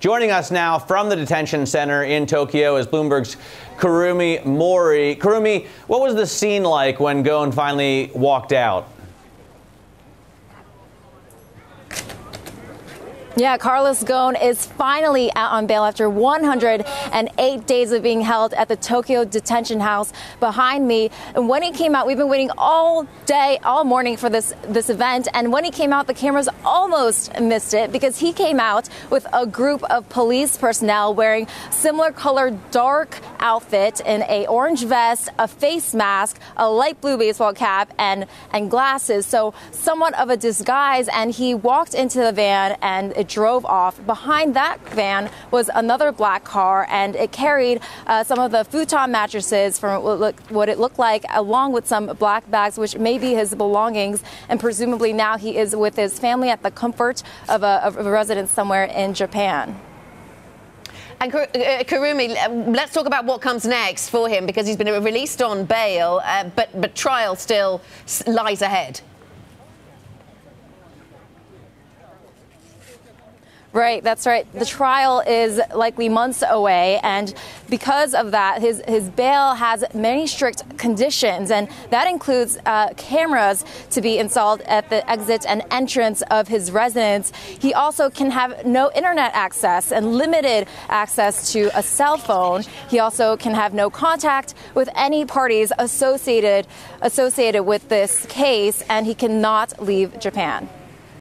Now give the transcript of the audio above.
Joining us now from the detention center in Tokyo is Bloomberg's Kurumi Mori. Kurumi, what was the scene like when Ghosn finally walked out? Yeah, Carlos Ghosn is finally out on bail after 108 days of being held at the Tokyo detention house behind me. And when he came out, we've been waiting all day, all morning for this this event. And when he came out, the cameras almost missed it because he came out with a group of police personnel wearing similar colored dark outfit in a orange vest, a face mask, a light blue baseball cap, and and glasses. So somewhat of a disguise. And he walked into the van and it drove off. Behind that van was another black car, and it carried uh, some of the futon mattresses from what it looked like, along with some black bags, which may be his belongings. And presumably now he is with his family at the comfort of a, of a residence somewhere in Japan. And uh, Kurumi, um, let's talk about what comes next for him because he's been released on bail, uh, but but trial still lies ahead. Right, that's right. The trial is likely months away, and because of that, his, his bail has many strict conditions, and that includes uh, cameras to be installed at the exit and entrance of his residence. He also can have no internet access and limited access to a cell phone. He also can have no contact with any parties associated associated with this case, and he cannot leave Japan.